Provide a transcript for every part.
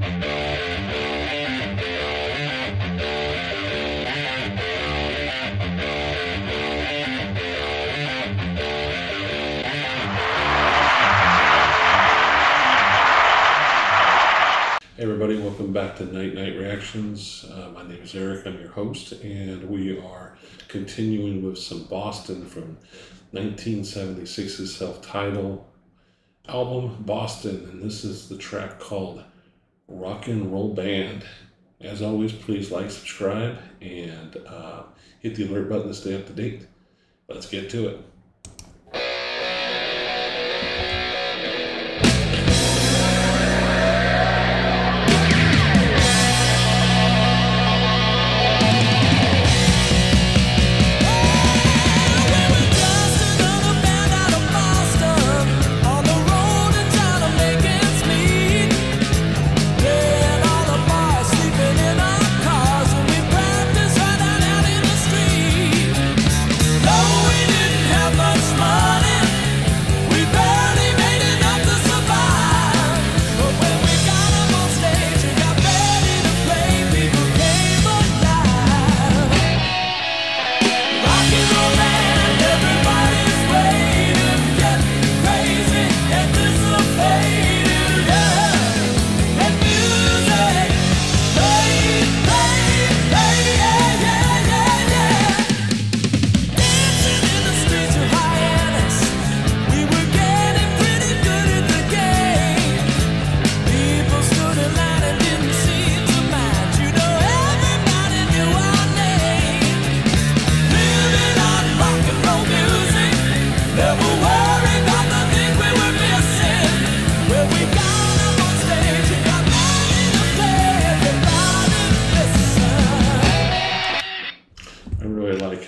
Hey everybody, welcome back to NiteNite Reactions. Uh, my name is Eric, I'm your host, and we are continuing with some Boston from 1976's self titled album, Boston, and this is the track called Rock and Roll Band. As always, please like, subscribe, and uh, hit the alert button to stay up to date. Let's get to it.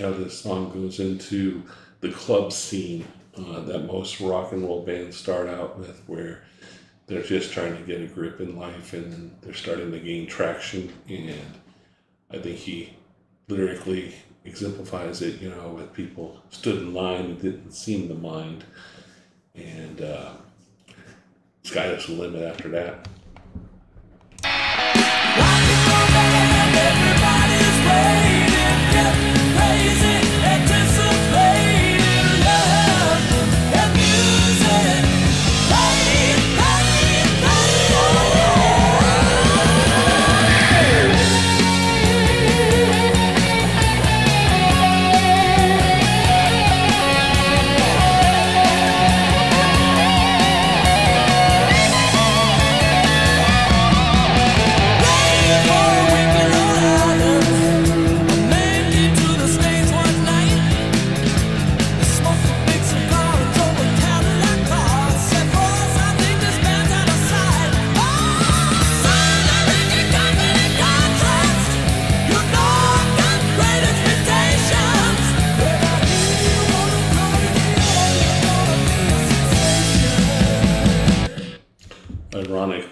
How this song goes into the club scene uh, that most rock and roll bands start out with, where they're just trying to get a grip in life and they're starting to gain traction. And I think he lyrically exemplifies it, you know, with people stood in line and didn't seem to mind. And uh, sky's the limit after that.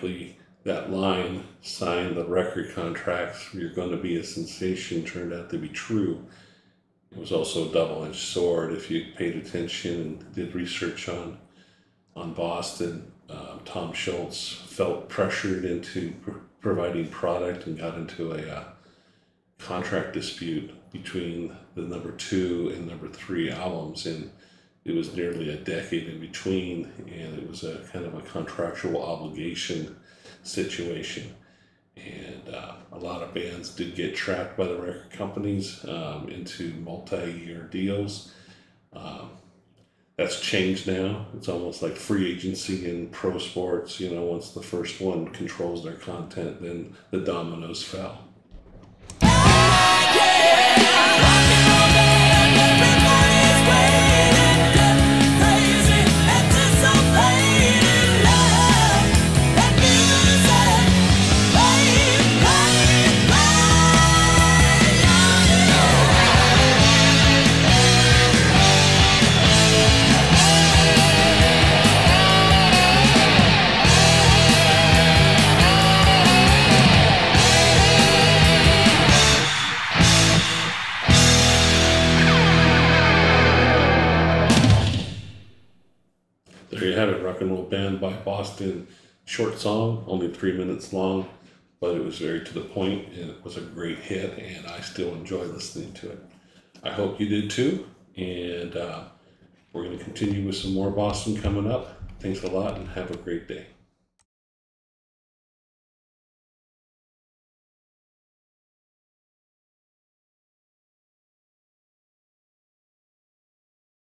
Ironically, that line, sign the record contracts, you're going to be a sensation, turned out to be true. It was also a double edged sword. If you paid attention and did research on, on Boston, um, Tom Scholz felt pressured into pr- providing product and got into a uh, contract dispute between the number two and number three albums. And it was nearly a decade in between, and it was a kind of a contractual obligation situation. And uh, a lot of bands did get trapped by the record companies um, into multi year deals. Um, that's changed now. It's almost like free agency in pro sports. You know, once the first one controls their content, then the dominoes fell. There you have it, Rock and Roll Band by Boston. short song, only three minutes long, but it was very to the point and it was a great hit, and I still enjoy listening to it. I hope you did too, and uh, we're going to continue with some more Boston coming up. Thanks a lot and have a great day.